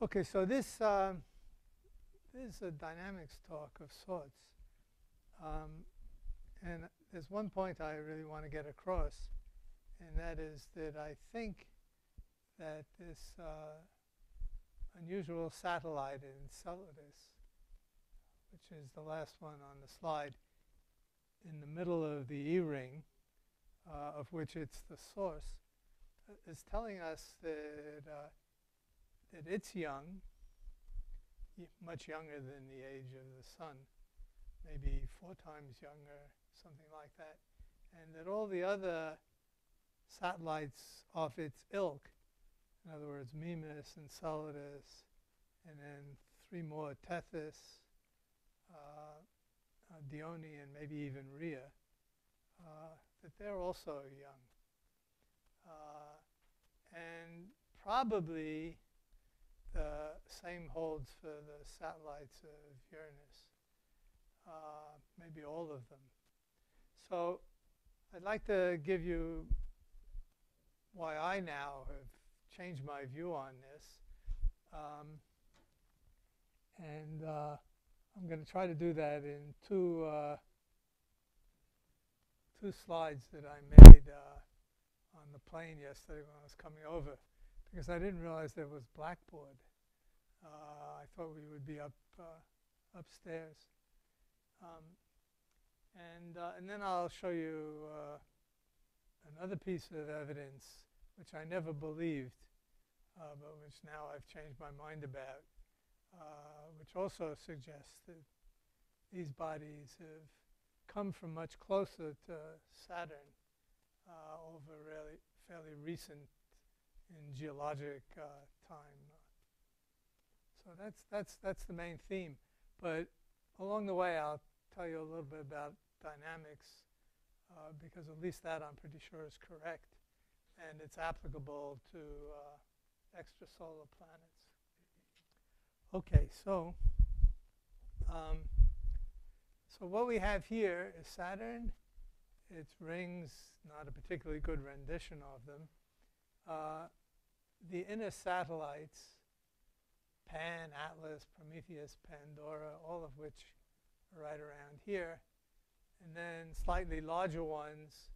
Okay, so this, um, this is a dynamics talk of sorts. Um, and there's one point I really want to get across, and that is that I think that this uh, unusual satellite in Enceladus, which is the last one on the slide, in the middle of the E-ring, uh, of which it's the source, uh, is telling us that uh, that it's young, much younger than the age of the sun, maybe four times younger, something like that, and that all the other satellites of its ilk, in other words, Mimas and Enceladus, and then three more, Tethys, uh, uh, Dione, and maybe even Rhea, uh, that they're also young. Uh, and probably the same holds for the satellites of Uranus, uh, maybe all of them. So I'd like to give you why I now have changed my view on this. Um, and uh, I'm going to try to do that in two, uh, two slides that I made uh, on the plane yesterday when I was coming over because I didn't realize there was blackboard. Uh, I thought we would be up uh, upstairs. Um, and, uh, and then I'll show you uh, another piece of evidence which I never believed, uh, but which now I've changed my mind about, which also suggests that these bodies have come from much closer to Saturn over really fairly recent in geologic uh, time. So that's, that's, that's the main theme. But along the way, I'll tell you a little bit about dynamics uh, because at least that I'm pretty sure is correct and it's applicable to uh, extrasolar planets. Okay, so um, so what we have here is Saturn, its rings, not a particularly good rendition of them, uh, the inner satellites, Pan, Atlas, Prometheus, Pandora, all of which are right around here. And then slightly larger ones,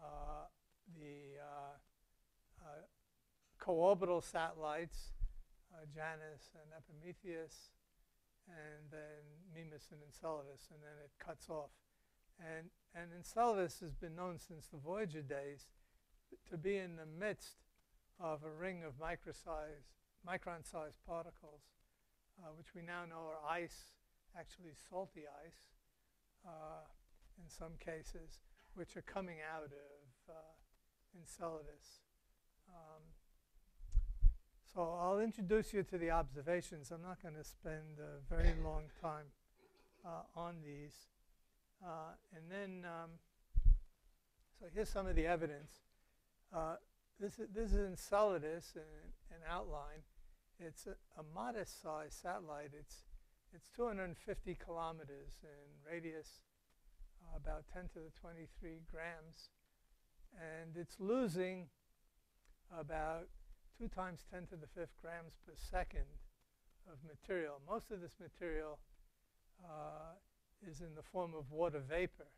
uh, the uh, uh, co-orbital satellites, uh, Janus and Epimetheus, and then Mimas and Enceladus, and then it cuts off. And, and Enceladus has been known since the Voyager days to be in the midst of a ring of micron-sized particles, uh, which we now know are ice, actually salty ice uh, in some cases, which are coming out of uh, Enceladus. Um, so I'll introduce you to the observations. I'm not going to spend a very long time uh, on these. Uh, and then, um, so here's some of the evidence. Uh, this is, this is Enceladus in, in outline. It's a, a modest sized satellite. It's, it's 250 kilometers in radius, uh, about 10 to the 23 grams. And it's losing about 2 times 10 to the fifth grams per second of material. Most of this material uh, is in the form of water vapor,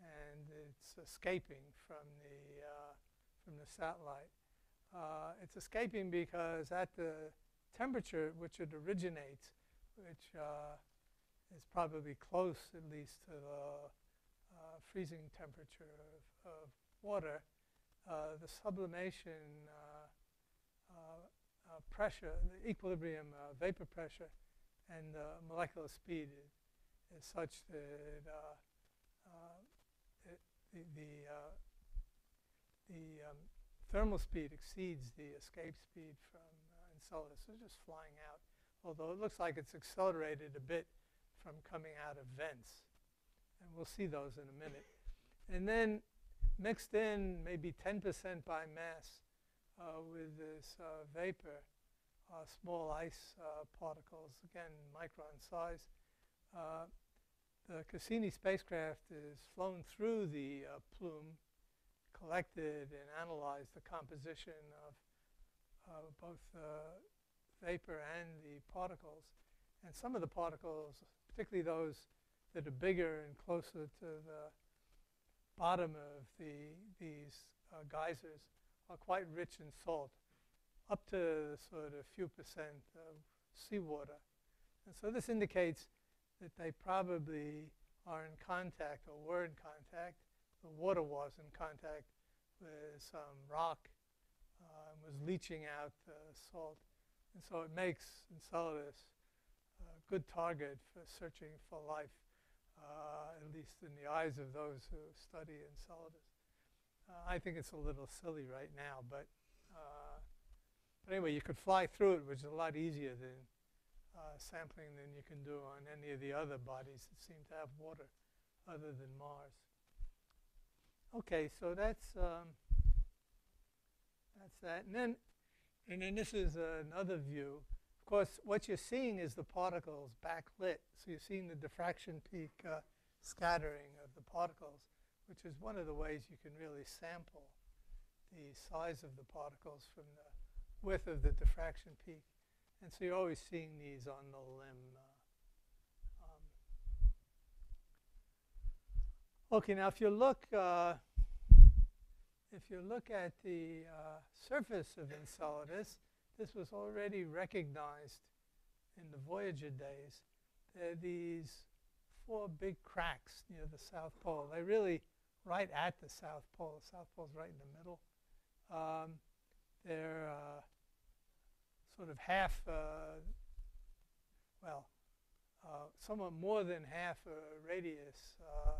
and it's escaping from the uh, from the satellite. Uh, it's escaping because at the temperature at which it originates, which uh, is probably close at least to the uh, freezing temperature of, of water, uh, the sublimation uh, uh, pressure, the equilibrium vapor pressure, and the molecular speed is, is such that it, the, the the um, thermal speed exceeds the escape speed from uh, Enceladus. So it's just flying out, although it looks like it's accelerated a bit from coming out of vents. And we'll see those in a minute. And then mixed in maybe 10% by mass uh, with this uh, vapor, uh, small ice uh, particles, again micron size. Uh, the Cassini spacecraft is flown through the plume collected and analyzed the composition of both the vapor and the particles. And some of the particles, particularly those that are bigger and closer to the bottom of the, these uh, geysers, are quite rich in salt, up to sort of a few percent of seawater. And so this indicates that they probably are in contact or were in contact. The water was in contact with some rock uh, and was leaching out the salt. And so it makes Enceladus a good target for searching for life, uh, at least in the eyes of those who study Enceladus. Uh, I think it's a little silly right now, but, uh, but anyway, you could fly through it, which is a lot easier than uh, sampling than you can do on any of the other bodies that seem to have water other than Mars. Okay, so that's um, that's that. And then, and then this is another view. Of course, what you're seeing is the particles backlit. So you're seeing the diffraction peak uh, scattering of the particles, which is one of the ways you can really sample the size of the particles from the width of the diffraction peak. And so you're always seeing these on the limb. Uh, um. Okay, now if you look, uh, if you look at the uh, surface of Enceladus, this was already recognized in the Voyager days. There are these four big cracks near the South Pole. They're really right at the South Pole. The South Pole's right in the middle. Um, they're uh, sort of half, uh, well, uh, somewhat more than half a radius uh,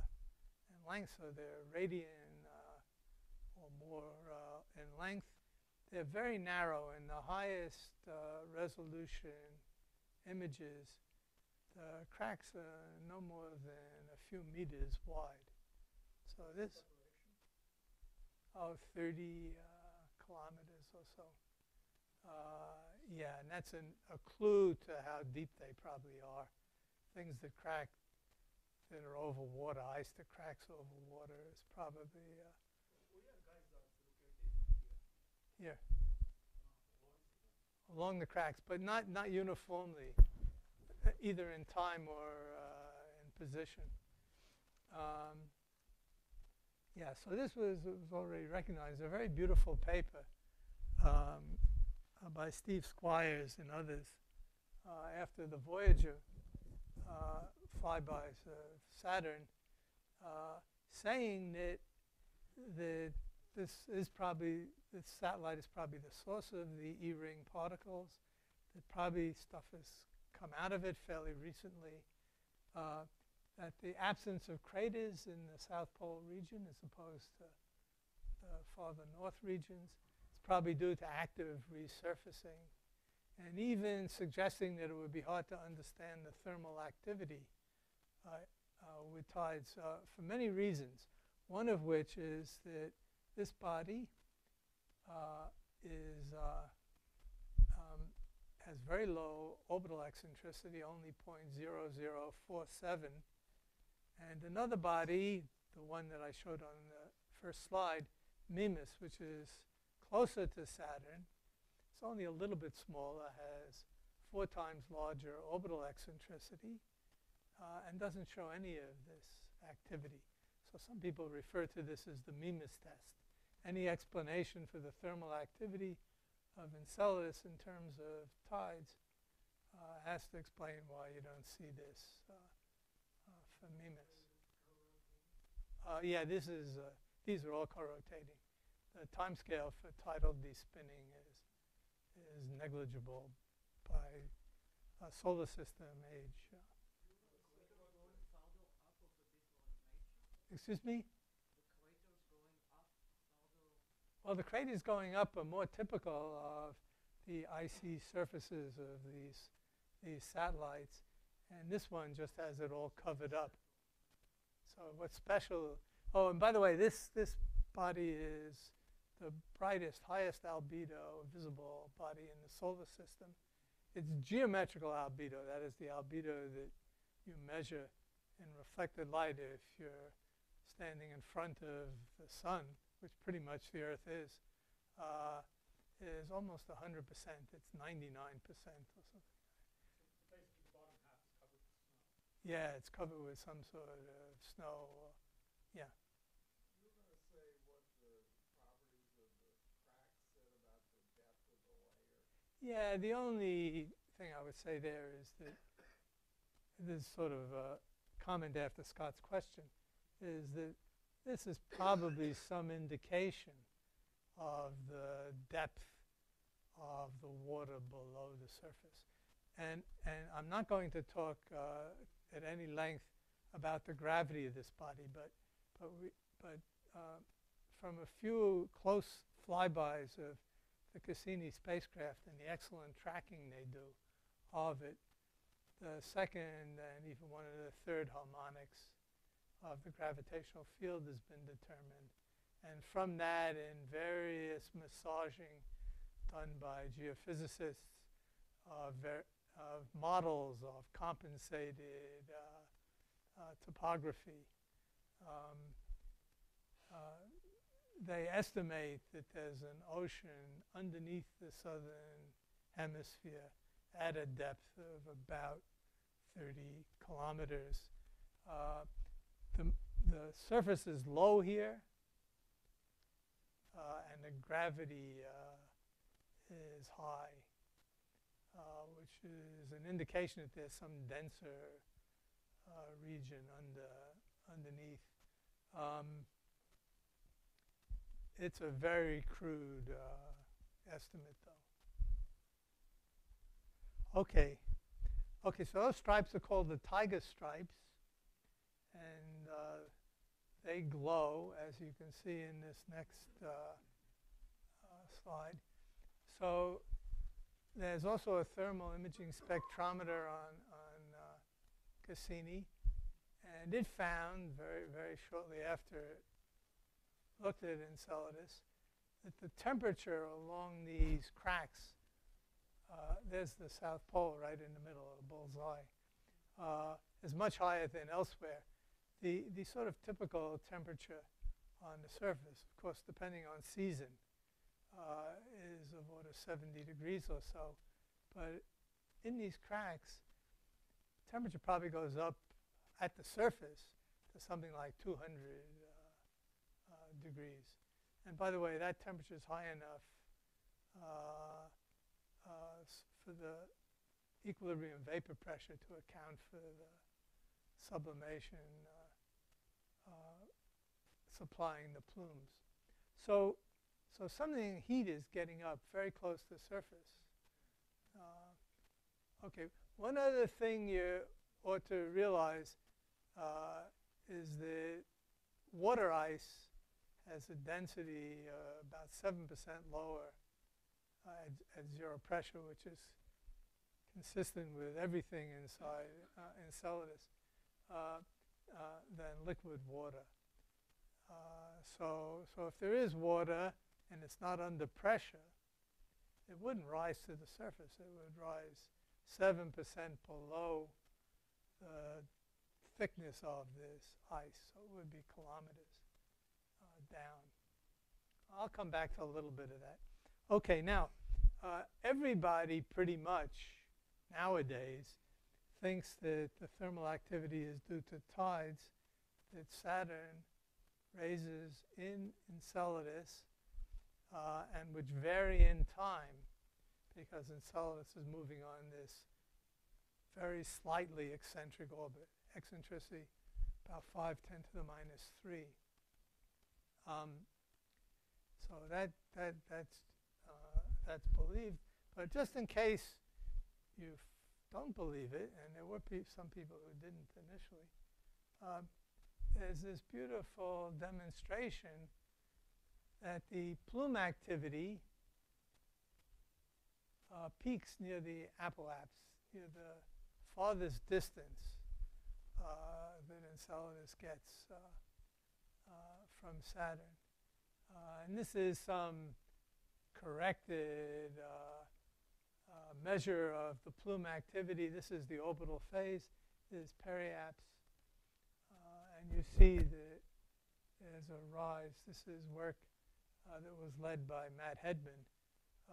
in length, so they're radian uh, or more uh, in length. They're very narrow, and the highest uh, resolution images, the cracks are no more than a few meters wide. So this, oh, 30 kilometers or so. Yeah, and that's an, a clue to how deep they probably are. Things that crack that are over water, ice that cracks over water is probably uh, here along the cracks, but not not uniformly, uh, either in time or uh, in position. Um, yeah, so this was, was already recognized. A very beautiful paper. Um, uh, by Steve Squyres and others uh, after the Voyager flybys of Saturn, saying that that this is probably this satellite is probably the source of the E-ring particles. That probably stuff has come out of it fairly recently. Uh, that the absence of craters in the South Pole region as opposed to the farther north regions is probably due to active resurfacing, and even suggesting that it would be hard to understand the thermal activity uh, uh, with tides uh, for many reasons. One of which is that this body uh, is uh, um, has very low orbital eccentricity, only 0.0047, and another body, the one that I showed on the first slide, Mimas, which is closer to Saturn. It's only a little bit smaller, has four times larger orbital eccentricity, uh, and doesn't show any of this activity. So some people refer to this as the Mimas test. Any explanation for the thermal activity of Enceladus in terms of tides uh, has to explain why you don't see this uh, uh for Mimas. Uh, yeah, this is, uh, these are all co-rotating the time scale for tidal despinning is, is negligible by uh, solar system age. Excuse me? Well, the craters going up are more typical of the icy surfaces of these, these satellites, and this one just has it all covered up. So what's special? Oh, and by the way, this, this body is the brightest, highest albedo visible body in the solar system. It's geometrical albedo, that is the albedo that you measure in reflected light if you're standing in front of the sun, which pretty much the Earth is. Uh, is almost 100%. It's 99% or something. Basically, the bottom half is covered with snow. Yeah, it's covered with some sort of snow. Or, yeah. You were going to say what the properties of the cracks said about the depth of the layer. Yeah, the only thing I would say there is that this sort of a comment after Scott's question is that this is probably some indication of the depth of the water below the surface. And, and I'm not going to talk uh, at any length about the gravity of this body, but, but, we, but uh, from a few close flybys of the Cassini spacecraft and the excellent tracking they do of it, the second and even one of the third harmonics of the gravitational field has been determined. And from that, in various massaging done by geophysicists of, of models of compensated uh, uh, topography, um, uh, they estimate that there's an ocean underneath the southern hemisphere at a depth of about 30 kilometers. Uh, the, the surface is low here, uh, and the gravity uh, is high, uh, which is an indication that there's some denser uh, region under, underneath. Um, it's a very crude uh, estimate, though. Okay. Okay, so those stripes are called the tiger stripes. And uh, they glow, as you can see in this next uh, uh, slide. So there's also a thermal imaging spectrometer on, on uh, Cassini. And it found very, very shortly after looked at Enceladus that the temperature along these cracks uh, there's the South Pole right in the middle of the bullseye, uh, is much higher than elsewhere. The, the sort of typical temperature on the surface, of course, depending on season, uh, is of order 70 degrees or so. But in these cracks, temperature probably goes up at the surface to something like 200 uh, uh, degrees. And by the way, that temperature is high enough uh, uh, for the equilibrium vapor pressure to account for the sublimation uh, uh, supplying the plumes. So, so something heat is getting up very close to the surface. Uh, okay, one other thing you ought to realize uh, is that water ice has a density uh, about 7% lower uh, at, at, zero pressure, which is consistent with everything inside uh, Enceladus, uh, uh, than liquid water. Uh, so, so if there is water and it's not under pressure, it wouldn't rise to the surface. It would rise 7% below the thickness of this ice. So it would be kilometers. I'll come back to a little bit of that. Okay, now, uh, everybody pretty much nowadays thinks that the thermal activity is due to tides that Saturn raises in Enceladus uh, and which vary in time because Enceladus is moving on this very slightly eccentric orbit, eccentricity about 5, 10 to the minus 3. Um, so that, that, that's that's believed. But just in case you don't believe it, and there were pe some people who didn't initially, uh, there's this beautiful demonstration that the plume activity uh, peaks near the apoapse, near the farthest distance uh, that Enceladus gets uh, uh, from Saturn. Uh, and this is some corrected uh, uh, measure of the plume activity. This is the orbital phase. This is periaps. Uh, and you see that there's a rise. This is work uh, that was led by Matt Hedman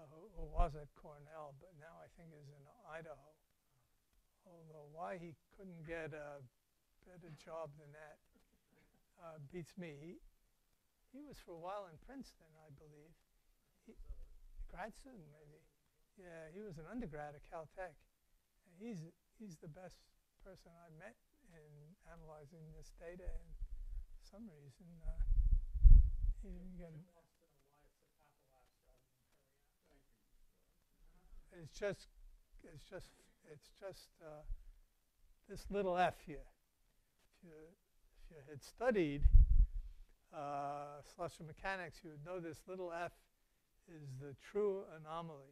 who, who was at Cornell, but now I think is in Idaho. Although why he couldn't get a better job than that beats me. He, he was for a while in Princeton, I believe. He, grad student, maybe. Yeah, he was an undergrad at Caltech. And he's, he's the best person I've met in analyzing this data, and for some reason, uh, he didn't get it's just it's just it's just uh, this little f here. If you if you had studied celestial mechanics, you would know this little f is the true anomaly,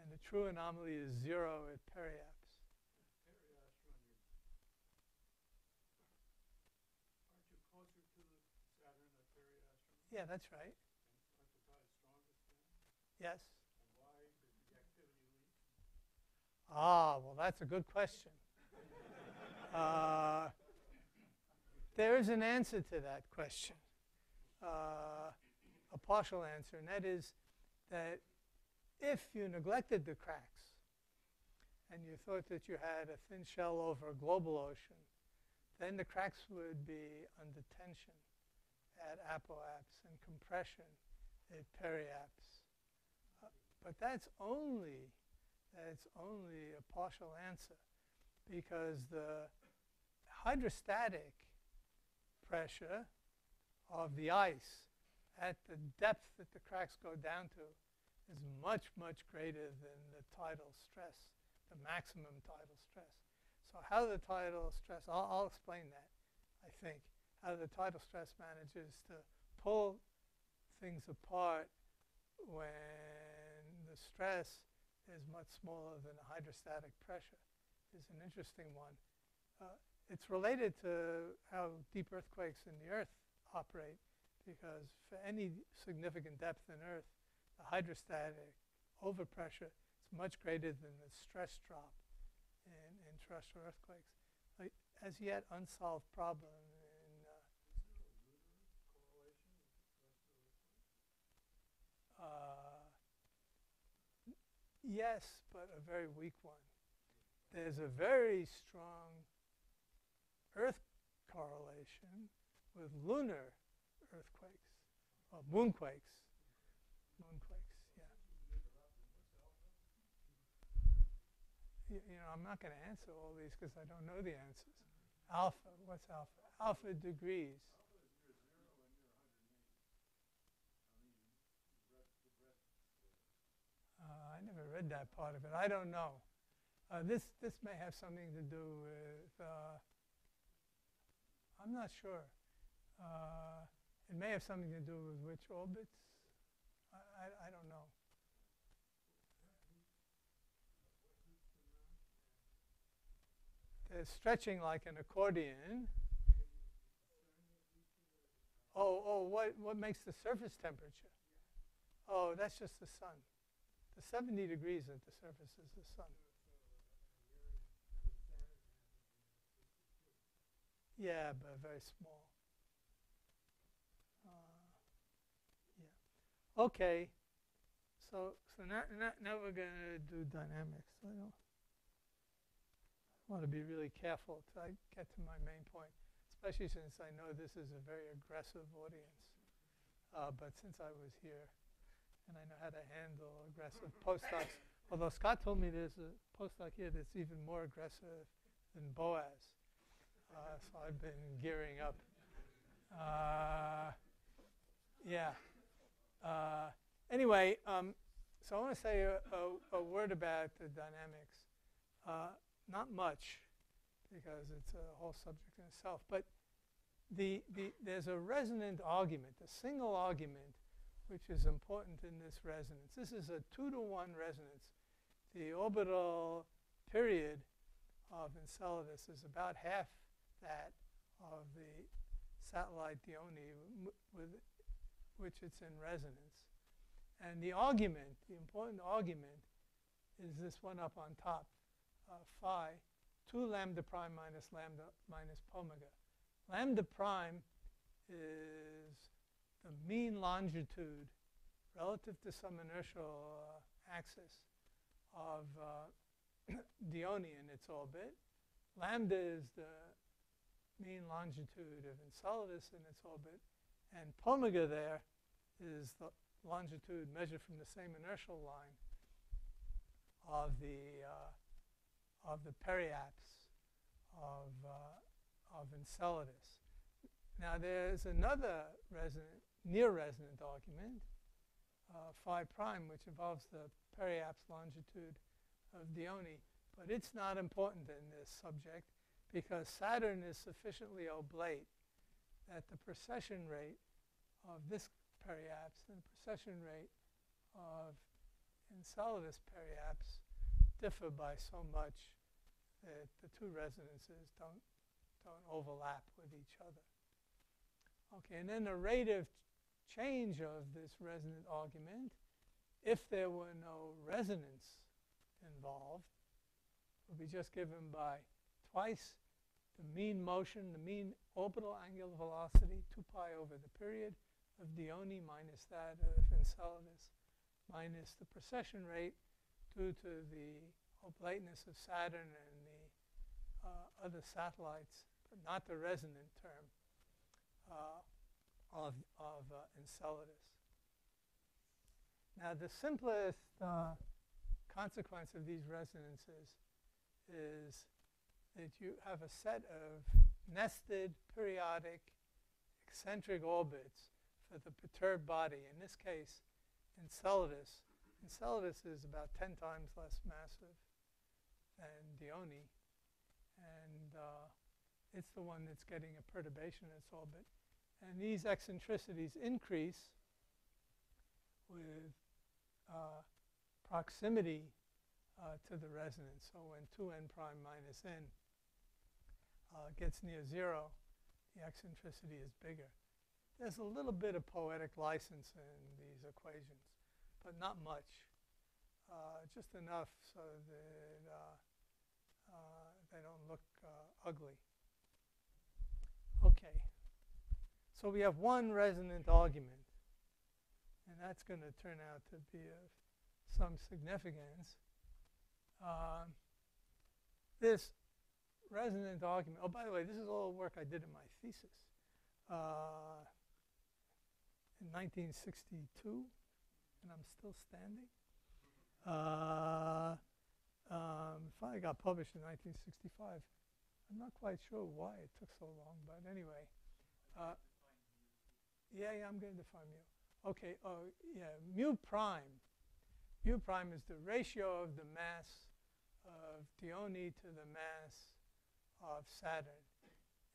and the true anomaly is zero at periaps. Yeah, that's right. The then? Yes. And why did the activity leak? Ah, well, that's a good question. uh, there is an answer to that question, uh, a partial answer, and that is that if you neglected the cracks and you thought that you had a thin shell over a global ocean, then the cracks would be under tension at apoaps and compression at periaps. Uh, but that's only that's only a partial answer because the hydrostatic pressure of the ice at the depth that the cracks go down to is much, much greater than the tidal stress, the maximum tidal stress. So how the tidal stress, I'll, I'll explain that, I think, how the tidal stress manages to pull things apart when the stress is much smaller than the hydrostatic pressure is an interesting one. Uh, it's related to how deep earthquakes in the earth operate because for any significant depth in earth, the hydrostatic overpressure is much greater than the stress drop in, in terrestrial earthquakes. Like, as yet unsolved problem in uh, Uh, yes, but a very weak one. There's a very strong Earth correlation with lunar earthquakes, moonquakes. Moonquakes, yeah. Y- you know, I'm not going to answer all these because I don't know the answers. Alpha, what's alpha? Alpha degrees. Uh, I never read that part of it. I don't know. Uh, this this may have something to do with. Uh, I'm not sure. Uh, it may have something to do with which orbits. I, I, I don't know. They're stretching like an accordion. Oh, oh, what, what makes the surface temperature? Oh, that's just the sun. The 70 degrees at the surface is the sun. Yeah, but very small. Uh, yeah. Okay. So, so now, now, now we're going to do dynamics. I don't want to be really careful till I get to my main point, especially since I know this is a very aggressive audience. Uh, but since I was here, and I know how to handle aggressive postdocs. Although Scott told me there's a postdoc here that's even more aggressive than Boaz. Uh, so I've been gearing up. Uh, yeah. Uh, anyway, um, so I want to say a, a, a, word about the dynamics. Uh, not much, because it's a whole subject in itself, but the, the, there's a resonant argument, a single argument which is important in this resonance. This is a two to one resonance. The orbital period of Enceladus is about half that of the satellite Dione with which it's in resonance. And the argument, the important argument, is this one up on top, uh, phi, 2 lambda prime minus lambda minus omega. Lambda prime is the mean longitude relative to some inertial uh, axis of uh, Dione in its orbit. Lambda is the mean longitude of Enceladus in its orbit. And Pomega there is the longitude measured from the same inertial line of the, uh, of the periaps of, uh, of Enceladus. Now there's another resonant, near resonant argument, uh, phi prime, which involves the periaps longitude of Dione, but it's not important in this subject because Saturn is sufficiently oblate that the precession rate of this periaps and the precession rate of Enceladus periaps differ by so much that the two resonances don't, don't overlap with each other. Okay, and then the rate of change of this resonant argument, if there were no resonance involved, would be just given by twice the mean motion, the mean orbital angular velocity, 2 pi over the period of Dione minus that of Enceladus, minus the precession rate due to the oblateness of Saturn and the uh, other satellites, but not the resonant term uh, of, of uh, Enceladus. Now, the simplest uh, consequence of these resonances is that you have a set of nested periodic eccentric orbits for the perturbed body. In this case, Enceladus. Enceladus is about 10 times less massive than Dione, and uh, it's the one that's getting a perturbation in its orbit. And these eccentricities increase with uh, proximity uh, to the resonance. So when 2n prime minus n uh, gets near zero, the eccentricity is bigger. There's a little bit of poetic license in these equations, but not much. Uh, just enough so that uh, uh, they don't look uh, ugly. Okay. So we have one resonant argument, and that's going to turn out to be of some significance. Um, this resonant argument, oh, by the way, this is all work I did in my thesis uh, in 1962, and I'm still standing. Uh, um, finally got published in 1965. I'm not quite sure why it took so long, but anyway. Uh, yeah, yeah, I'm going to define mu. Okay, oh, yeah, mu prime. Mu prime is the ratio of the mass of Dione to the mass of Saturn.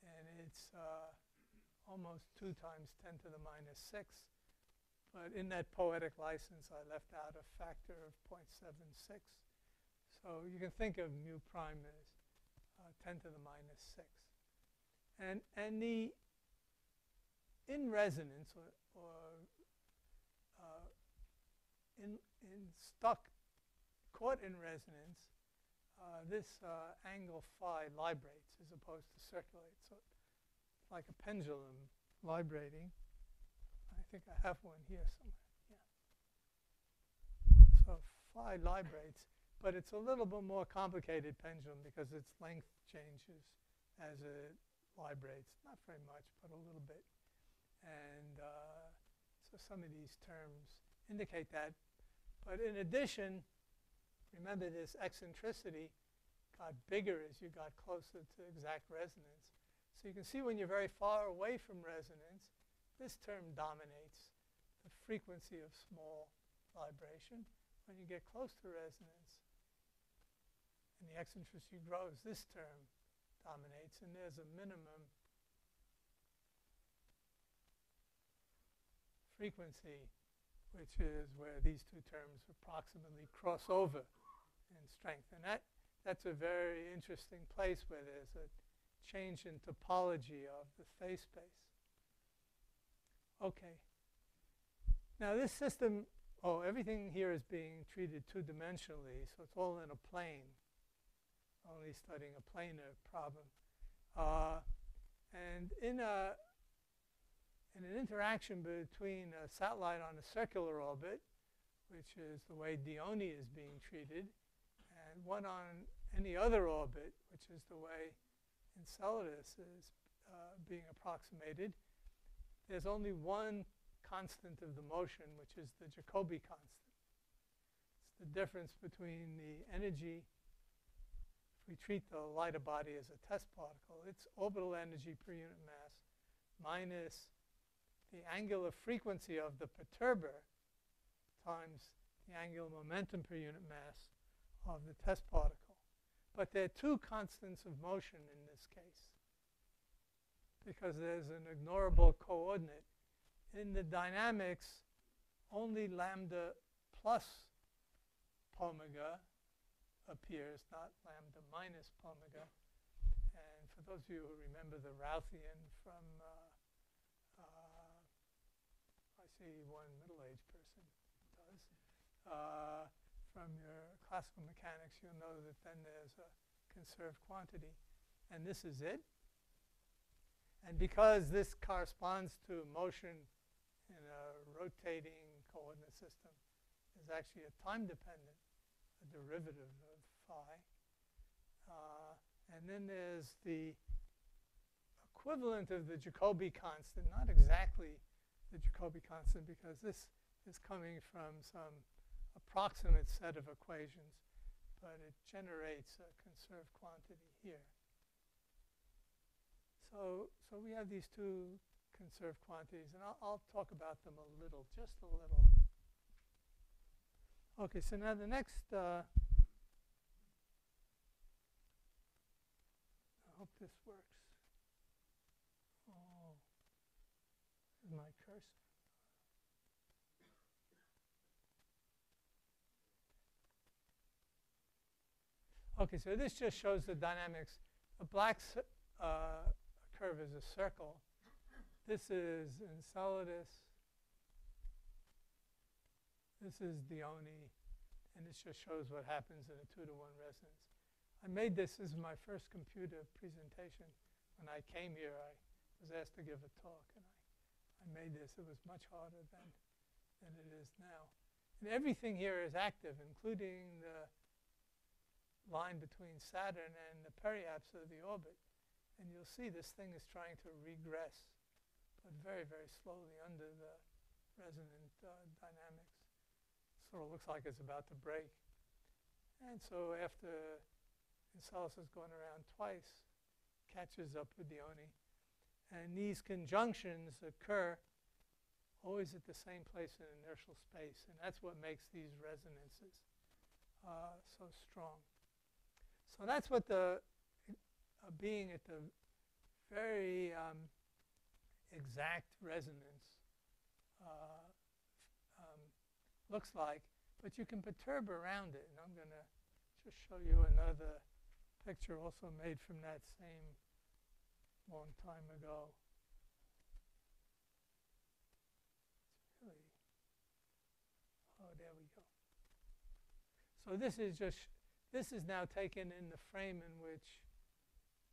And it's uh, almost 2 times 10 to the minus 6. But in that poetic license, I left out a factor of 0.76. So you can think of mu prime as uh, 10 to the minus 6. And, and the in resonance or, or uh, in, in stuck, caught in resonance, uh, this uh, angle phi librates as opposed to circulates. So it's like a pendulum librating. I think I have one here somewhere. Yeah. So phi librates, but it's a little bit more complicated pendulum because its length changes as it librates. Not very much, but a little bit. And uh, so some of these terms indicate that. But in addition, remember this eccentricity got bigger as you got closer to exact resonance. So you can see when you're very far away from resonance, this term dominates the frequency of small vibration. When you get close to resonance and the eccentricity grows, this term dominates, and there's a minimum frequency, which is where these two terms approximately cross over in strength. And that, that's a very interesting place where there's a change in topology of the phase space. Okay. Now this system, oh, everything here is being treated two-dimensionally, so it's all in a plane, only studying a planar problem. Uh, and in a in an interaction between a satellite on a circular orbit which is the way Dione is being treated, and one on any other orbit, which is the way Enceladus is uh, being approximated, there's only one constant of the motion, which is the Jacobi constant. It's the difference between the energy, if we treat the lighter body as a test particle, its orbital energy per unit mass minus the angular frequency of the perturber times the angular momentum per unit mass of the test particle. But there are two constants of motion in this case because there's an ignorable coordinate. In the dynamics, only lambda plus pomega appears, not lambda minus pomega. And for those of you who remember the Routhian from, uh, uh, I see one middle-aged person does, uh, from your classical mechanics, you'll know that then there's a conserved quantity. And this is it. And because this corresponds to motion in a rotating coordinate system, is actually a time dependent, a derivative of phi. Uh, and then there's the equivalent of the Jacobi constant, not exactly the Jacobi constant because this is coming from some approximate set of equations, but it generates a conserved quantity here. So, so we have these two conserved quantities, and I'll, I'll talk about them a little, just a little. Okay, so now the next, uh, I hope this works. Oh, this is my cursor. Okay, so this just shows the dynamics. A black uh, curve is a circle. This is Enceladus. This is Dione. And this just shows what happens in a 2 to 1 resonance. I made this, this is my first computer presentation. When I came here, I was asked to give a talk, and I, I made this. It was much harder than, than it is now. And everything here is active, including the line between Saturn and the periapse of the orbit. And you'll see this thing is trying to regress, but very, very slowly under the resonant uh, dynamics. Sort of looks like it's about to break. And so after Enceladus has gone around twice, catches up with Dione. And these conjunctions occur always at the same place in inertial space. And that's what makes these resonances uh, so strong. So that's what the being at the very um, exact resonance uh, um, looks like, but you can perturb around it. And I'm going to just show you another picture also made from that same long time ago. Oh, there we go. So this is just this is now taken in the frame in which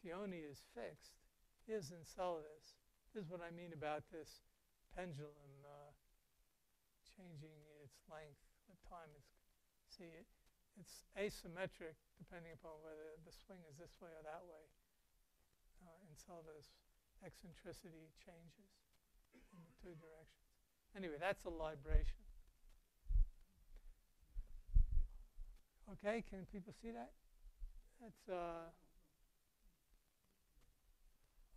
Dione is fixed. Here's Enceladus. This is what I mean about this pendulum uh, changing its length with time. It's, see, it, it's asymmetric depending upon whether the swing is this way or that way. Uh, Enceladus eccentricity changes in the two directions. Anyway, that's a libration. Okay, can people see that? That's uh,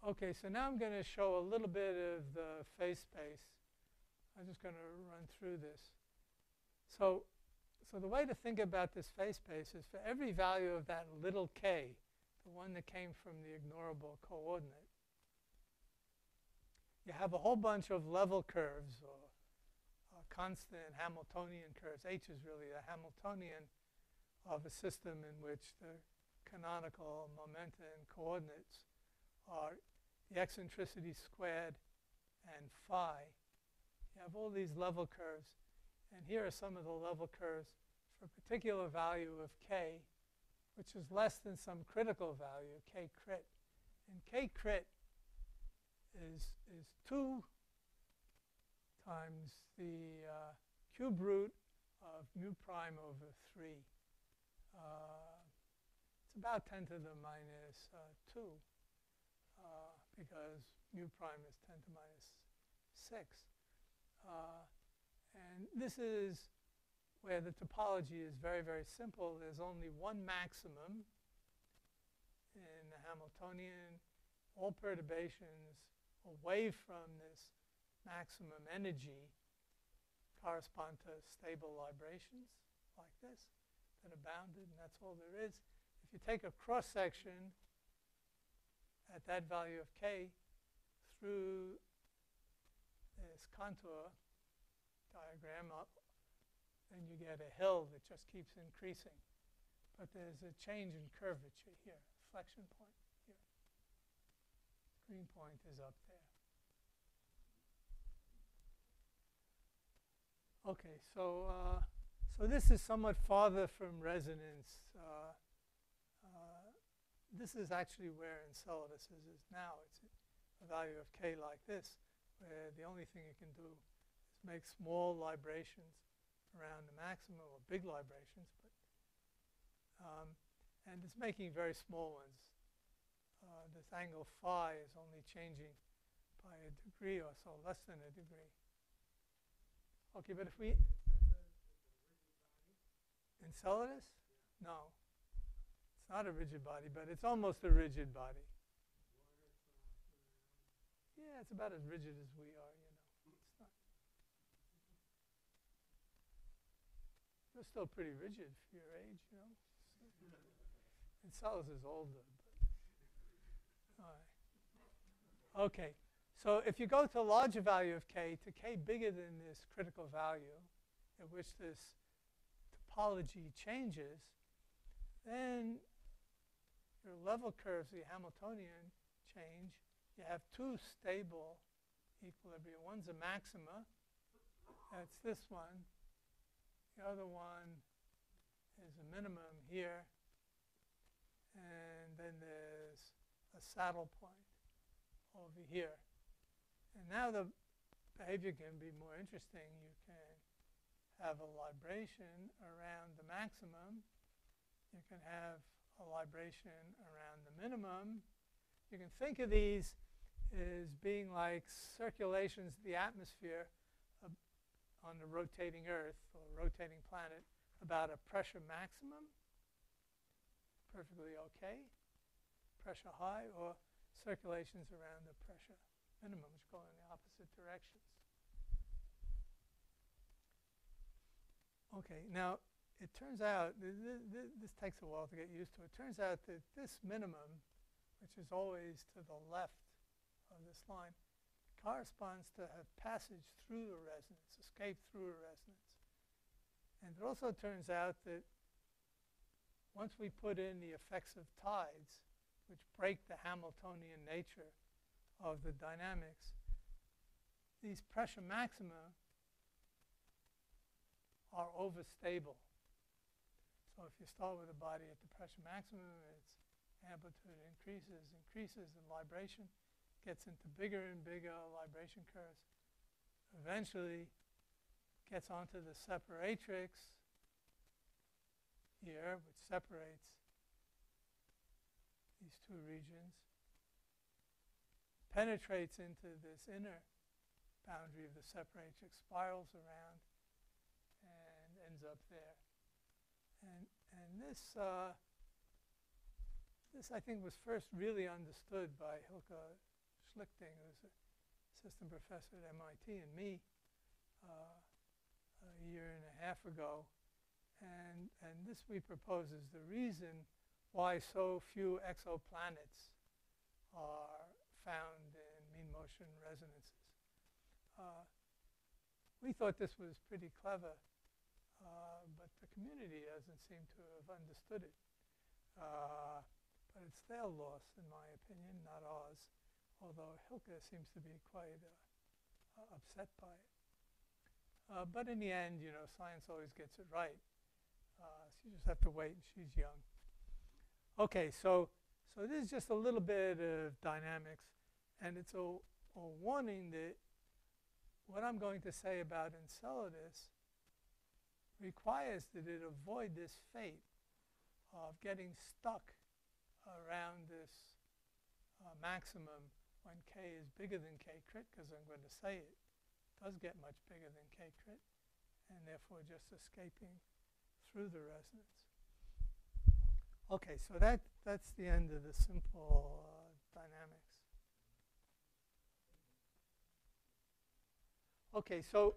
okay. So now I'm going to show a little bit of the phase space. I'm just going to run through this. So, so the way to think about this phase space is for every value of that little k, the one that came from the ignorable coordinate, you have a whole bunch of level curves or uh, constant Hamiltonian curves. H is really a Hamiltonian of a system in which the canonical momenta and coordinates are the eccentricity squared and phi. You have all these level curves. And here are some of the level curves for a particular value of k, which is less than some critical value, k crit. And k crit is, is 2 times the uh, cube root of mu prime over 3. Uh, it's about 10 to the minus, uh, 2 uh, because mu prime is 10 to minus 6. Uh, and this is where the topology is very, very simple. There's only one maximum in the Hamiltonian. All perturbations away from this maximum energy correspond to stable librations like this are bounded, and that's all there is. If you take a cross section at that value of k through this contour diagram up, then you get a hill that just keeps increasing. But there's a change in curvature here, flexion point here. Green point is up there. Okay, so uh, so this is somewhat farther from resonance. Uh, uh, this is actually where Enceladus is, is now. It's a value of k like this, where the only thing you can do is make small librations around the maximum, or big librations, but um, and it's making very small ones. Uh, this angle phi is only changing by a degree or so, less than a degree. Okay, but if we Enceladus? No. It's not a rigid body, but it's almost a rigid body. Yeah, it's about as rigid as we are, you know. It's not. You're still pretty rigid for your age, you know. Enceladus is older, but all right. Okay, so if you go to a larger value of k, to k bigger than this critical value, at which this topology changes, then your level curves, the Hamiltonian, change. You have two stable equilibria. One's a maxima. That's this one. The other one is a minimum here. And then there's a saddle point over here. And now the behavior can be more interesting. You can have a libration around the maximum. You can have a libration around the minimum. You can think of these as being like circulations of the atmosphere on the rotating Earth or rotating planet about a pressure maximum perfectly okay, pressure high, or circulations around the pressure minimum, which go in the opposite directions. Okay, now it turns out, th th th this takes a while to get used to. It turns out that this minimum, which is always to the left of this line, corresponds to have passage through the resonance, escape through a resonance. And it also turns out that once we put in the effects of tides, which break the Hamiltonian nature of the dynamics, these pressure maxima are overstable. So if you start with a body at the pressure maximum, its amplitude increases, increases, and libration gets into bigger and bigger libration curves. Eventually gets onto the separatrix here, which separates these two regions, penetrates into this inner boundary of the separatrix, spirals around, ends up there. And, and this, uh, this, I think, was first really understood by Hilke Schlichting, who's an assistant professor at MIT, and me uh, a year and a half ago. And, and this we propose is the reason why so few exoplanets are found in mean motion resonances. Uh, we thought this was pretty clever, uh, but the community doesn't seem to have understood it. Uh, but it's their loss, in my opinion, not ours, although Hilke seems to be quite uh, upset by it. Uh, but in the end, you know, science always gets it right. Uh, so you just have to wait, and she's young. Okay, so so this is just a little bit of dynamics, and it's a, a warning that what I'm going to say about Enceladus requires that it avoid this fate of getting stuck around this uh, maximum when k is bigger than k crit, because I'm going to say it does get much bigger than k crit, and therefore just escaping through the resonance. Okay, so that, that's the end of the simple uh, dynamics. Okay, so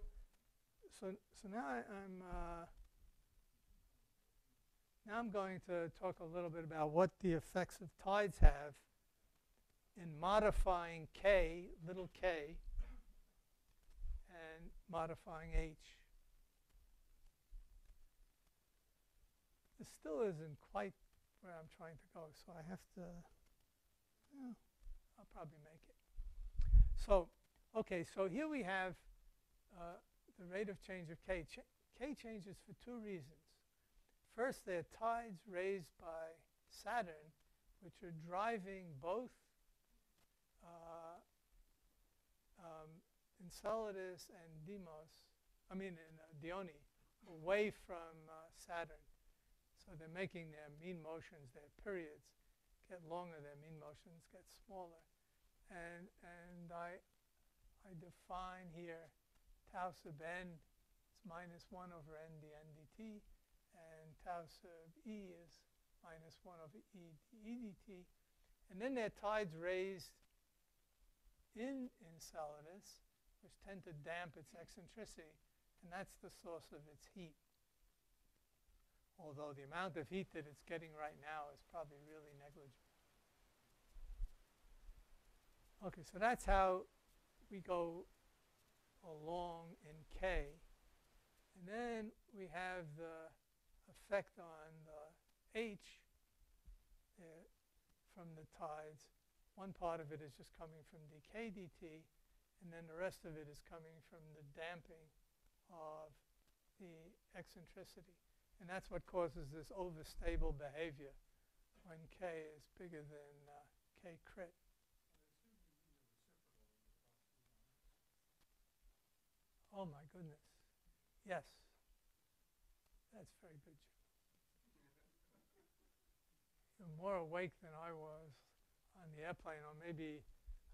so so now I, I'm uh, now I'm going to talk a little bit about what the effects of tides have in modifying k, little k, and modifying h. This still isn't quite where I'm trying to go, so I have to, yeah, I'll probably make it. So, okay, so here we have uh, the rate of change of K. Ch K changes for two reasons. First, there are tides raised by Saturn, which are driving both uh, um, Enceladus and Deimos, I mean uh, Dione, away from uh, Saturn. So they're making their mean motions, their periods, get longer, their mean motions get smaller. And, and I, I define here tau sub n is minus 1 over n dn dt, and tau sub e is minus 1 over e e dt. And then there are tides raised in Enceladus, which tend to damp its eccentricity, and that's the source of its heat although the amount of heat that it's getting right now is probably really negligible. Okay, so that's how we go along in K. And then we have the effect on the H uh, from the tides. One part of it is just coming from dk dt, and then the rest of it is coming from the damping of the eccentricity. And that's what causes this overstable behavior when k is bigger than uh, k crit. Oh my goodness. Yes. That's very good, You're more awake than I was on the airplane, or maybe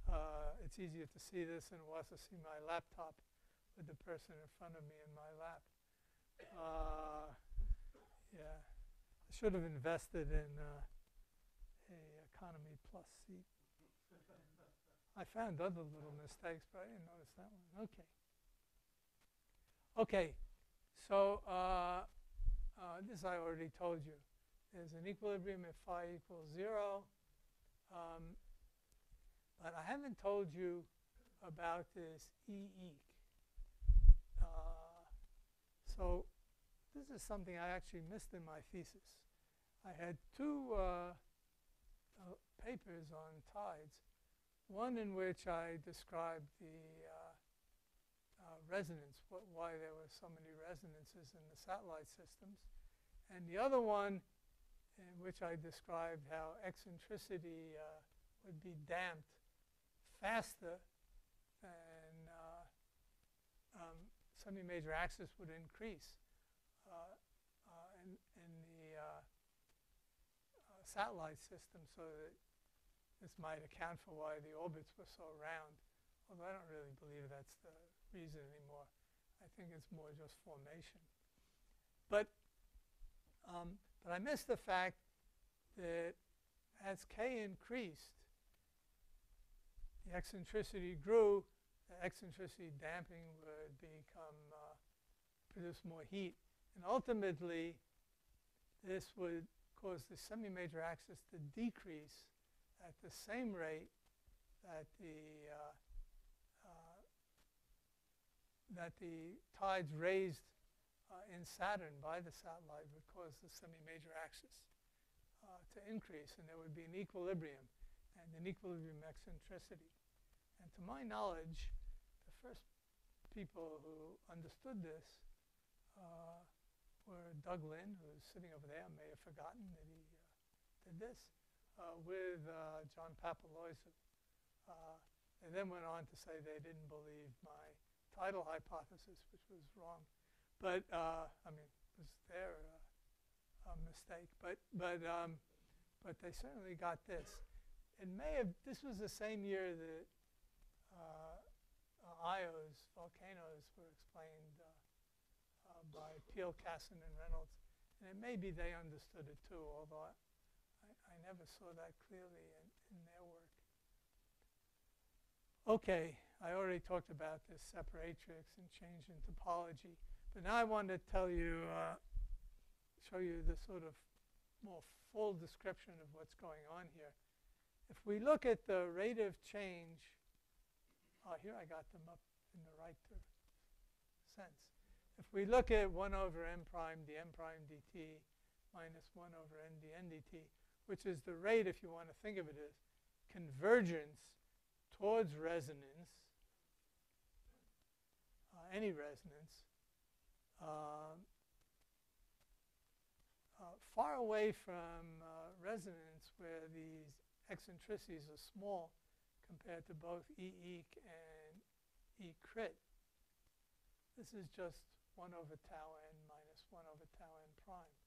uh, it's easier to see this was to see my laptop with the person in front of me in my lap. Uh, yeah, I should have invested in uh, a economy plus seat. I found other little mistakes, but I didn't notice that one. Okay. Okay, so uh, uh, this I already told you. There's an equilibrium if phi equals 0. Um, but I haven't told you about this E eq. Uh, so this is something I actually missed in my thesis. I had two uh, uh, papers on tides, one in which I described the uh, resonance, what, why there were so many resonances in the satellite systems, and the other one in which I described how eccentricity uh, would be damped faster than uh, um, semi-major axis would increase uh, uh, in, in, the uh, satellite system so that this might account for why the orbits were so round. Although I don't really believe that's the reason anymore. I think it's more just formation. But, um, but I missed the fact that as k increased, the eccentricity grew, the eccentricity damping would become, uh, produce more heat. And ultimately, this would cause the semi-major axis to decrease at the same rate that the uh, that the tides raised uh, in Saturn by the satellite would cause the semi-major axis uh, to increase, and there would be an equilibrium and an equilibrium eccentricity. And to my knowledge, the first people who understood this uh, were Doug Lin, who's sitting over there, may have forgotten that he uh, did this, uh, with uh, John. Uh, they then went on to say they didn't believe my tidal hypothesis, which was wrong. But, uh, I mean, it was their uh, mistake. But but um, but they certainly got this. It may have. This was the same year that uh, uh, Io's volcanoes were explained uh, uh, by Peale, Cassen, and Reynolds, and it may be they understood it too. Although I, I, I never saw that clearly in, in their work. Okay, I already talked about this separatrix and change in topology, but now I want to tell you, uh, show you the sort of more full description of what's going on here. If we look at the rate of change, oh, here I got them up in the right sense. If we look at 1 over n prime d n prime dt minus 1 over n dn dt, which is the rate, if you want to think of it as convergence towards resonance, any resonance, uh, uh, far away from uh, resonance where these eccentricities are small compared to both E eq and E crit. This is just 1 over tau n minus 1 over tau n prime.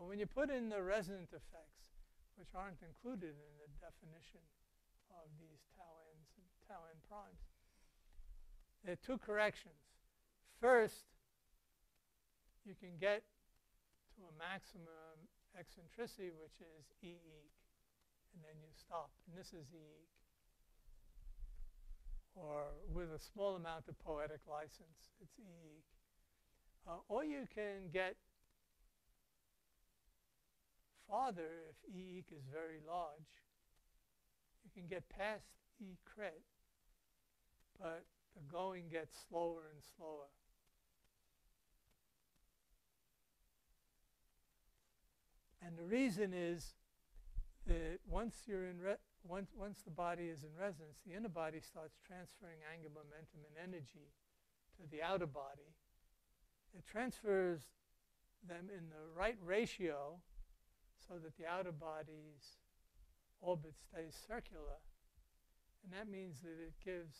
But when you put in the resonant effects, which aren't included in the definition of these tau n's and tau n primes, there are two corrections. First, you can get to a maximum eccentricity, which is E eq, and then you stop. And this is E eq. Or with a small amount of poetic license, it's E eq. Uh, or you can get farther if E eq is very large. You can get past E crit, but the going gets slower and slower. And the reason is that once you're in once once the body is in resonance, the inner body starts transferring angular momentum and energy to the outer body. It transfers them in the right ratio so that the outer body's orbit stays circular. And that means that it gives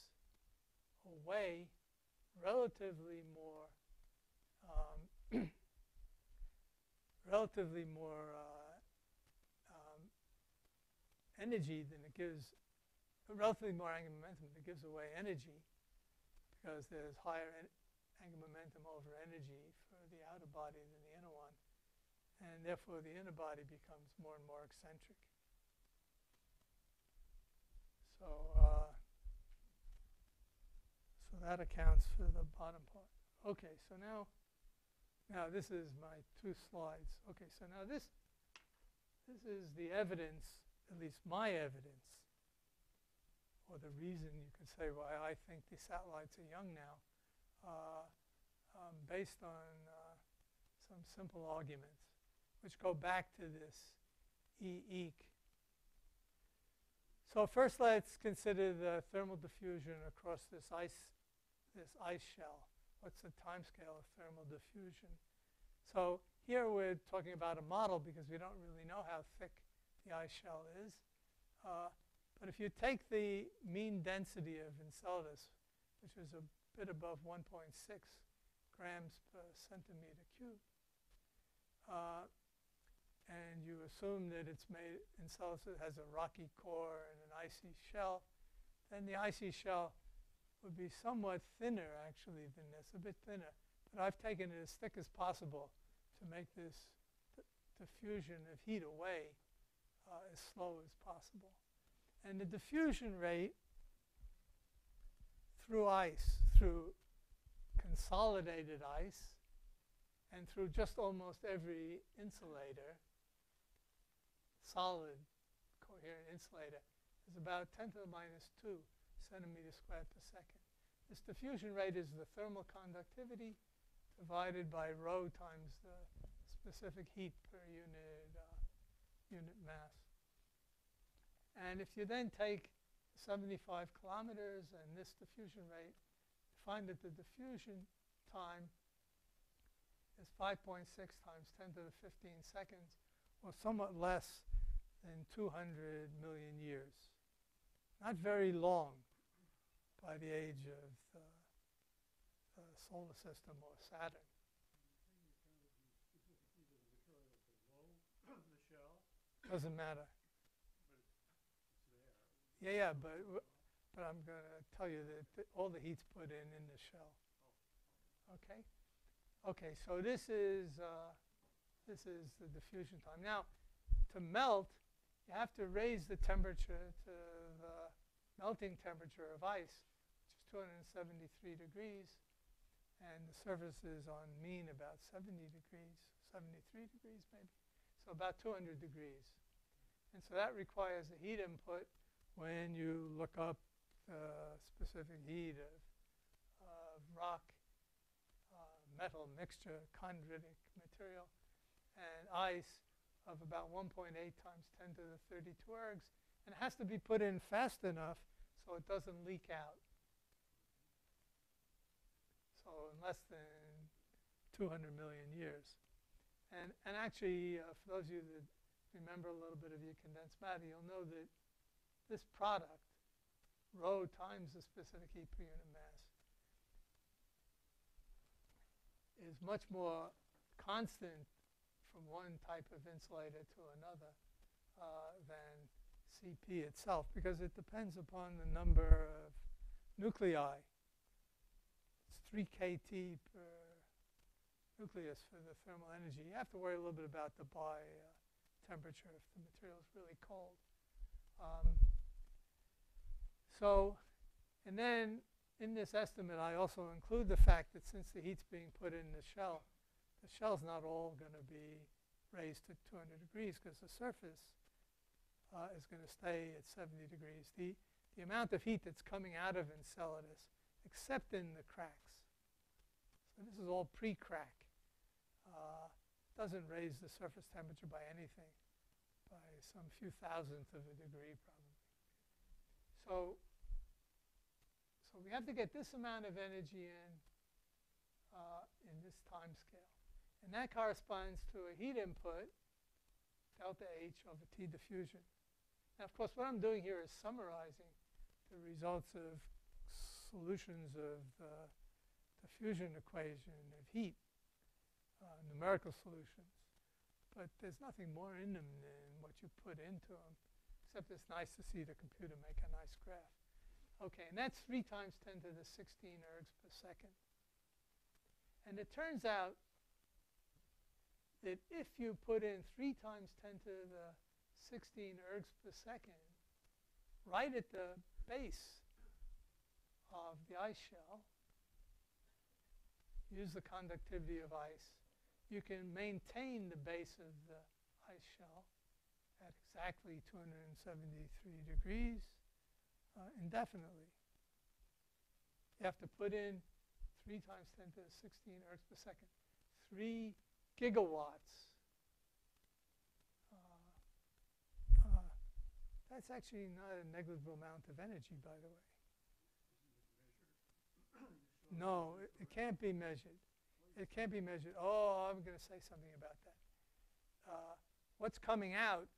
away relatively more um, relatively more uh, um, energy than it gives, relatively more angular momentum that gives away energy because there's higher en angular momentum over energy for the outer body than the inner one. And therefore, the inner body becomes more and more eccentric. So, uh, so that accounts for the bottom part. Okay, so now now this is my two slides. Okay, so now this, this is the evidence, at least my evidence, or the reason you could say why I think the satellites are young now, uh, um, based on uh, some simple arguments, which go back to this E eq. So first let's consider the thermal diffusion across this ice, this ice shell what's the time scale of thermal diffusion. So here we're talking about a model because we don't really know how thick the ice shell is. Uh, but if you take the mean density of Enceladus, which is a bit above 1.6 grams per centimeter cubed, uh, and you assume that it's made, Enceladus has a rocky core and an icy shell, then the icy shell would be somewhat thinner actually than this, a bit thinner. But I've taken it as thick as possible to make this diffusion of heat away uh, as slow as possible. And the diffusion rate through ice, through consolidated ice, and through just almost every insulator, solid coherent insulator, is about 10 to the minus 2 centimeters squared per second. This diffusion rate is the thermal conductivity divided by rho times the specific heat per unit, uh, unit mass. And if you then take 75 kilometers and this diffusion rate, you find that the diffusion time is 5.6 times 10 to the 15 seconds, or somewhat less than 200 million years. Not very long by the age of the, the solar system or Saturn. Doesn't matter. Yeah, yeah, but but I'm going to tell you that all the heat's put in in the shell. Okay, okay. So this is uh, this is the diffusion time. Now, to melt, you have to raise the temperature to melting temperature of ice, which is 273 degrees, and the surface is on mean about 70 degrees, 73 degrees maybe, so about 200 degrees. And so that requires a heat input when you look up the specific heat of, of rock, uh, metal mixture, chondritic material, and ice of about 1.8 times 10 to the 32 ergs. And it has to be put in fast enough so it doesn't leak out. So in less than 200 million years. And, and actually, uh, for those of you that remember a little bit of your condensed matter, you'll know that this product, rho times the specific heat per unit mass, is much more constant from one type of insulator to another uh, than CP itself because it depends upon the number of nuclei. It's 3 kT per nucleus for the thermal energy. You have to worry a little bit about the Debye uh, temperature if the material is really cold. Um, so, and then in this estimate, I also include the fact that since the heat's being put in the shell, the shell's not all going to be raised to 200 degrees because the surface uh, is going to stay at 70 degrees. The, the amount of heat that's coming out of Enceladus, except in the cracks, so this is all pre-crack, uh, doesn't raise the surface temperature by anything, by some few thousandth of a degree probably. So, so we have to get this amount of energy in uh, in this time scale. And that corresponds to a heat input, delta H over T diffusion. Now, of course, what I'm doing here is summarizing the results of solutions of the diffusion equation of heat, uh, numerical solutions. But there's nothing more in them than what you put into them, except it's nice to see the computer make a nice graph. Okay, and that's 3 times 10 to the 16 ergs per second. And it turns out that if you put in 3 times 10 to the 16 ergs per second, right at the base of the ice shell, use the conductivity of ice, you can maintain the base of the ice shell at exactly 273 degrees uh, indefinitely. You have to put in 3 times 10 to the 16 ergs per second, 3 gigawatts. Uh, uh, that's actually not a negligible amount of energy, by the way. No, it, it can't be measured. It can't be measured. Oh, I'm going to say something about that. Uh, what's coming out,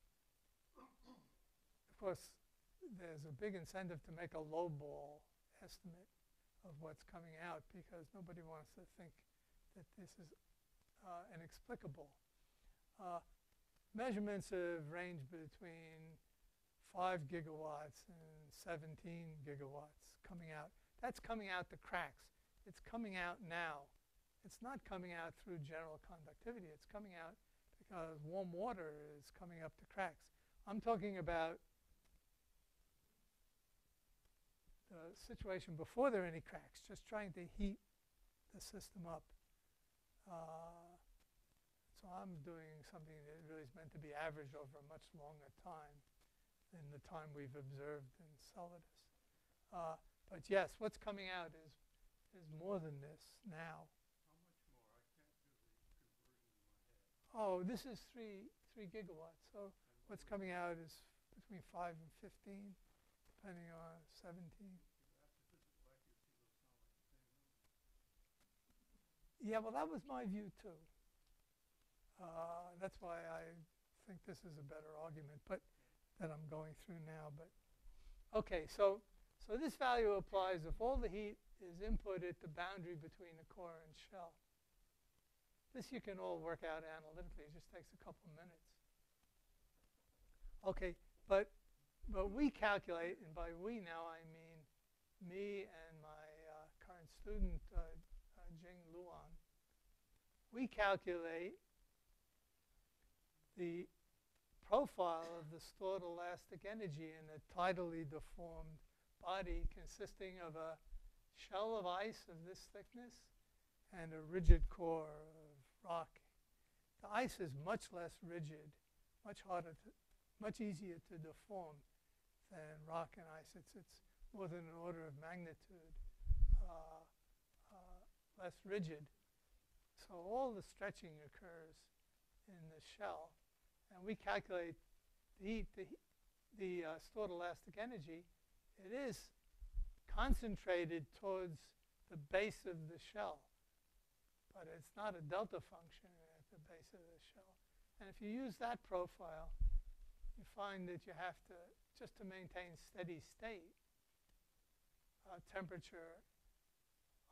of course, there's a big incentive to make a lowball estimate of what's coming out because nobody wants to think that this is uh, inexplicable. Uh, measurements have ranged between 5 gigawatts and 17 gigawatts coming out. That's coming out the cracks. It's coming out now. It's not coming out through general conductivity. It's coming out because warm water is coming up the cracks. I'm talking about the situation before there are any cracks, just trying to heat the system up. Uh, so I'm doing something that really is meant to be averaged over a much longer time than the time we've observed in Enceladus. Uh, but yes, what's coming out is, is more than this now. How much more? I can't do the conversion in my head. Oh, this is three, three gigawatts. So what's coming out is between 5 and 15, depending on 17. Yeah, well, that was my view too. Uh, that's why I think this is a better argument, but that I'm going through now. But okay, so so this value applies if all the heat is input at the boundary between the core and shell. This you can all work out analytically. It just takes a couple minutes. Okay, but but we calculate, and by we now I mean me and my uh, current student uh, uh, Jing Luan. We calculate the profile of the stored elastic energy in a tidally deformed body consisting of a shell of ice of this thickness and a rigid core of rock. The ice is much less rigid, much harder to, much easier to deform than rock and ice. It's, it's more than an order of magnitude uh, uh, less rigid. So all the stretching occurs in the shell. And we calculate the heat, the, the uh, stored elastic energy. It is concentrated towards the base of the shell, but it's not a delta function at the base of the shell. And if you use that profile, you find that you have to, just to maintain steady state, uh, temperature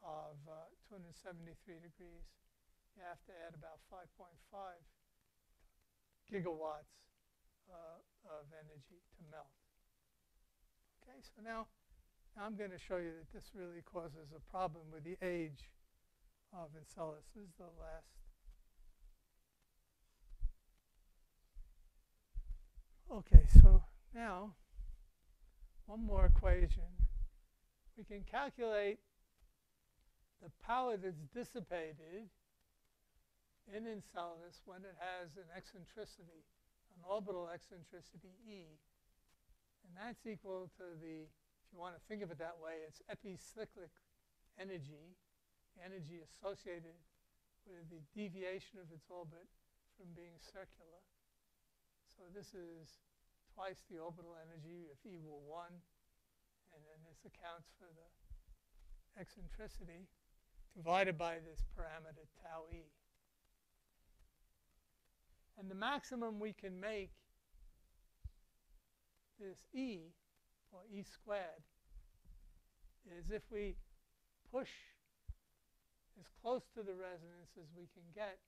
of uh, 273 degrees, you have to add about 5.5 gigawatts uh, of energy to melt. Okay, so now, I'm going to show you that this really causes a problem with the age of Enceladus. This is the last. Okay, so now one more equation. We can calculate the power that's dissipated in Enceladus when it has an eccentricity, an orbital eccentricity E. And that's equal to the, if you want to think of it that way, it's epicyclic energy, energy associated with the deviation of its orbit from being circular. So this is twice the orbital energy if E were 1, and then this accounts for the eccentricity divided by this parameter tau E. And the maximum we can make this E, or E squared, is if we push as close to the resonance as we can get,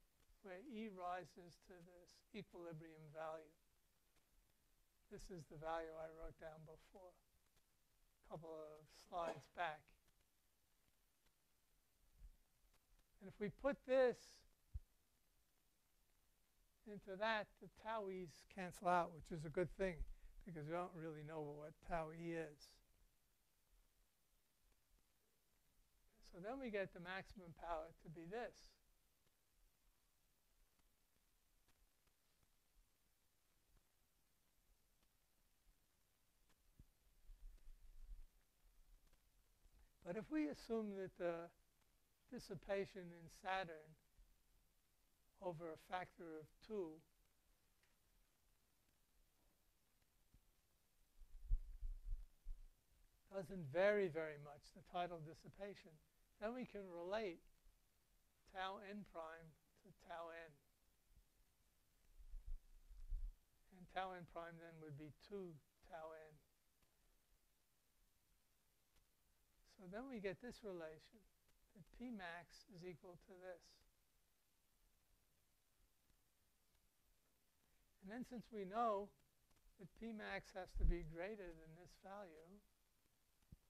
where E rises to this equilibrium value. This is the value I wrote down before, a couple of slides back. And if we put this into that, the tau e's cancel out, which is a good thing because we don't really know what tau e is. So then we get the maximum power to be this. But if we assume that the dissipation in Saturn over a factor of 2 doesn't vary very much, the tidal dissipation, then we can relate tau n prime to tau n. And tau n prime then would be 2 tau n. So then we get this relation, that P max is equal to this. And then since we know that P max has to be greater than this value,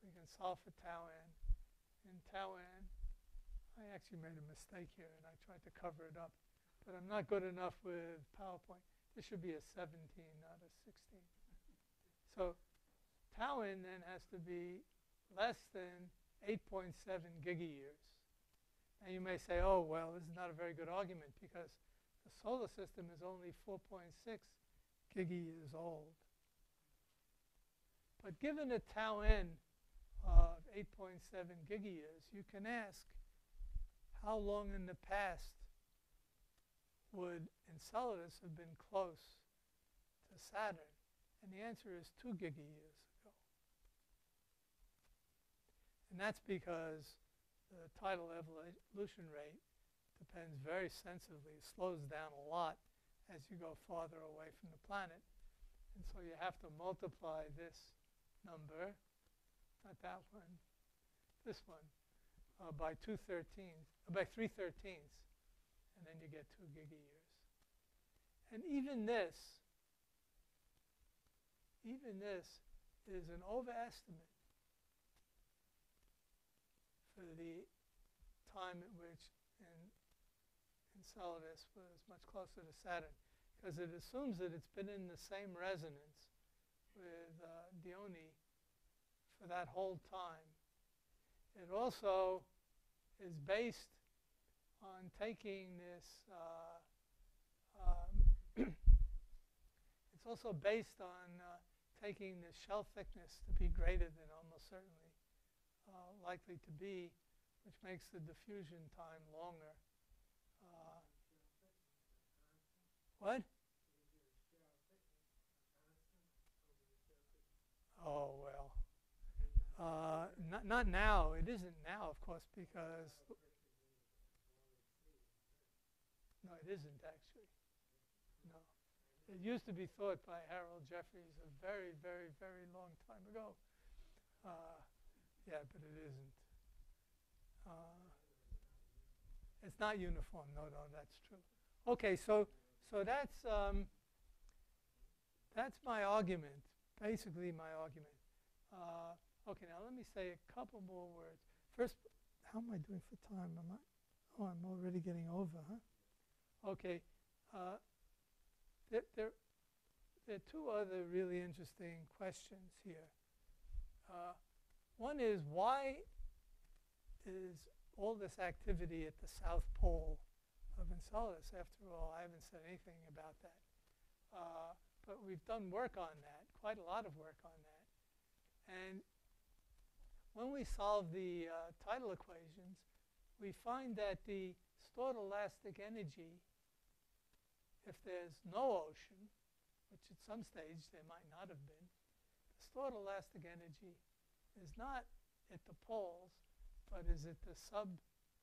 we can solve for tau n. And tau n, I actually made a mistake here and I tried to cover it up, but I'm not good enough with PowerPoint. This should be a 17, not a 16. So tau n then has to be less than 8.7 gigayears. And you may say, oh, well, this is not a very good argument because the solar system is only 4.6 gigayears old. But given a tau n of 8.7 gigayears, you can ask how long in the past would Enceladus have been close to Saturn? And the answer is 2 gigayears ago. And that's because the tidal evolution rate depends very sensitively, it slows down a lot as you go farther away from the planet. And so you have to multiply this number, not that one, this one, uh, by 2 thirteens, uh, by 3 thirteens, and then you get 2 gigayears. And even this even this is an overestimate for the time at which Enceladus was much closer to Saturn, because it assumes that it's been in the same resonance with uh, Dione for that whole time. It also is based on taking this. Uh, um, it's also based on uh, taking the shell thickness to be greater than almost certainly uh, likely to be, which makes the diffusion time longer. Uh, what? Oh well. Uh, not not now. It isn't now, of course, because no, it isn't actually. No, it used to be thought by Harold Jeffreys a very, very, very long time ago. Uh, yeah, but it isn't. Uh, it's not uniform. No, no, that's true. Okay, so so that's um, that's my argument. Basically, my argument. Uh, okay, now let me say a couple more words. First, how am I doing for time? Am I? Oh, I'm already getting over, huh? Okay. Uh, there, there, there are two other really interesting questions here. Uh, one is why is all this activity at the south pole of Enceladus? After all, I haven't said anything about that. Uh, but we've done work on that, quite a lot of work on that. And when we solve the uh, tidal equations, we find that the stored elastic energy, if there's no ocean, which at some stage there might not have been, the stored elastic energy is not at the poles, but is at the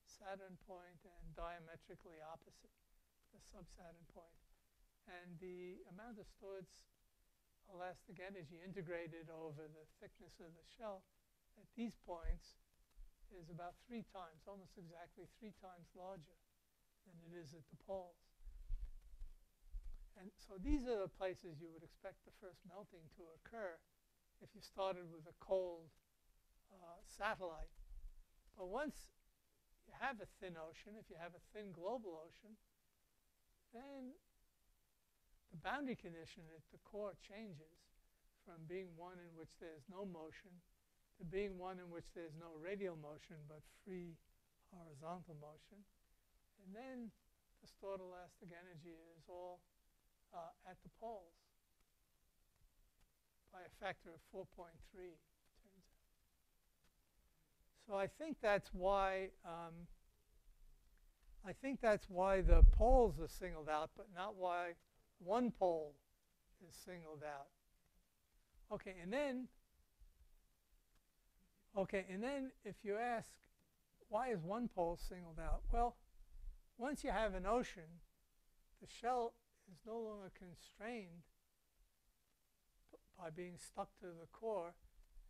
sub-Saturn point and diametrically opposite the sub-Saturn point. And the amount of stored elastic energy integrated over the thickness of the shell at these points is about three times, almost exactly three times larger than it is at the poles. And so these are the places you would expect the first melting to occur if you started with a cold uh, satellite. But once you have a thin ocean, if you have a thin global ocean, then the boundary condition at the core changes from being one in which there's no motion to being one in which there's no radial motion but free horizontal motion. And then the stored elastic energy is all uh, at the poles by a factor of 4.3, turns out. So I think that's why um, I think that's why the poles are singled out, but not why one pole is singled out. Okay, and then, okay, and then if you ask, why is one pole singled out? Well, once you have an ocean, the shell is no longer constrained by being stuck to the core,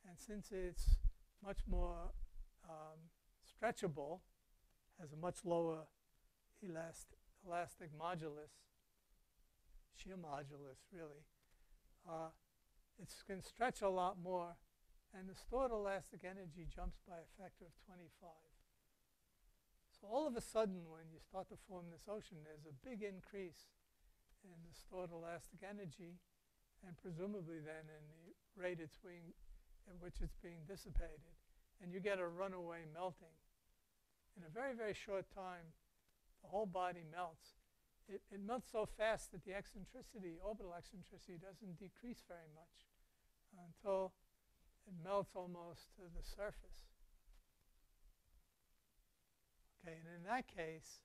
and since it's much more um, stretchable, has a much lower elast elastic modulus, shear modulus, really. Uh, it can stretch a lot more, and the stored elastic energy jumps by a factor of 25. So all of a sudden, when you start to form this ocean, there's a big increase in the stored elastic energy, and presumably then in the rate it's being, at which it's being dissipated. And you get a runaway melting. In a very, very short time, the whole body melts it, it melts so fast that the eccentricity, orbital eccentricity, doesn't decrease very much until it melts almost to the surface. Okay, and in that case,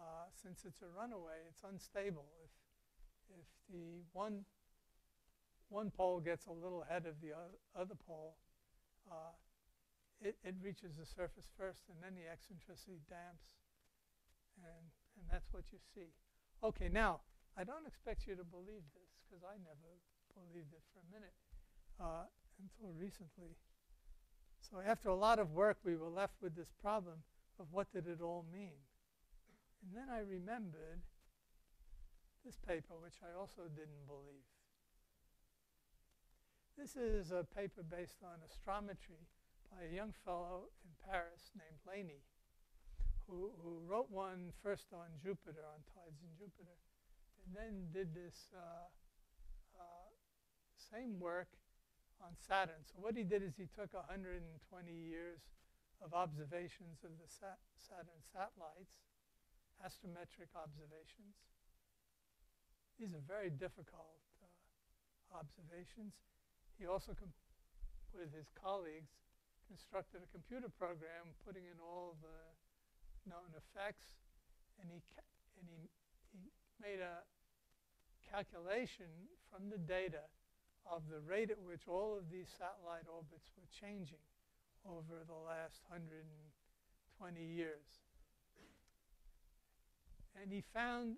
uh, since it's a runaway, it's unstable. If, if the one, one pole gets a little ahead of the other pole, uh, it, it reaches the surface first, and then the eccentricity damps, and, and that's what you see. Okay, now, I don't expect you to believe this because I never believed it for a minute uh, until recently. So after a lot of work, we were left with this problem of what did it all mean. And then I remembered this paper, which I also didn't believe. This is a paper based on astrometry by a young fellow in Paris named Lainey, who, who wrote one first on Jupiter, on tides in Jupiter, and then did this uh, uh, same work on Saturn. So what he did is he took 120 years of observations of the Sat- Saturn satellites, astrometric observations. These are very difficult uh, observations. He also, with his colleagues, constructed a computer program putting in all the known effects, and he and he he made a calculation from the data of the rate at which all of these satellite orbits were changing over the last 120 years. And he found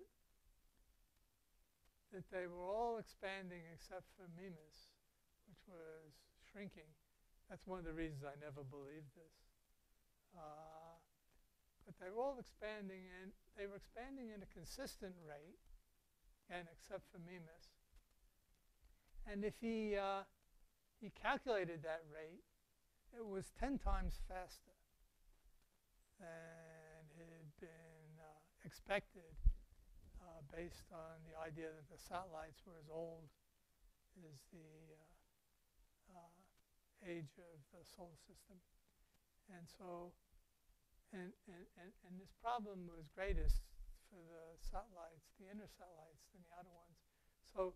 that they were all expanding except for Mimas, which was shrinking. That's one of the reasons I never believed this. Uh, but they were all expanding, and they were expanding at a consistent rate, and except for Mimas. And if he, uh, he calculated that rate, it was 10 times faster than had been uh, expected uh, based on the idea that the satellites were as old as the uh, age of the solar system. And so, and, and, and, and this problem was greatest for the satellites, the inner satellites, than the outer ones. So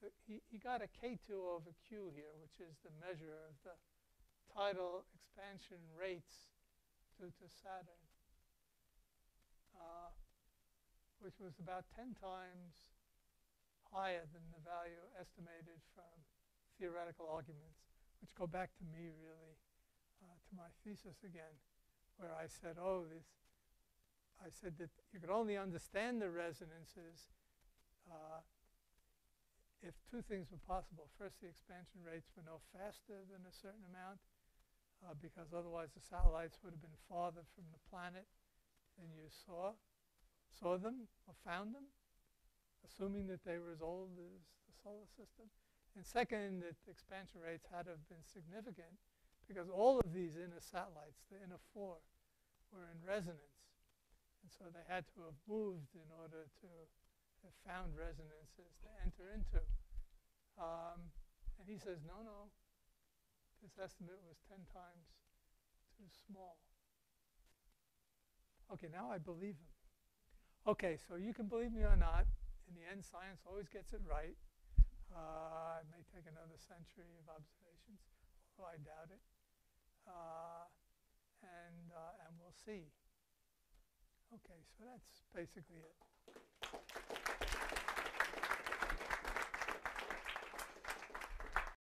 the, he, he got a K2 over Q here, which is the measure of the tidal expansion rates due to Saturn, uh, which was about 10 times higher than the value estimated from theoretical arguments, which go back to me really, uh, to my thesis again, where I said, oh, this, I said that you could only understand the resonances uh, if two things were possible. First, the expansion rates were no faster than a certain amount, uh, because otherwise the satellites would have been farther from the planet than you saw, saw them or found them, assuming that they were as old as the solar system. And second, that the expansion rates had to have been significant because all of these inner satellites, the inner four, were in resonance. And so they had to have moved in order to have found resonances to enter into. Um, and he says, no, no, this estimate was 10 times too small. Okay, now I believe him. Okay, so you can believe me or not. In the end, science always gets it right. Uh, it may take another century of observations, although I doubt it. Uh, and, uh, and we'll see. Okay, so that's basically it.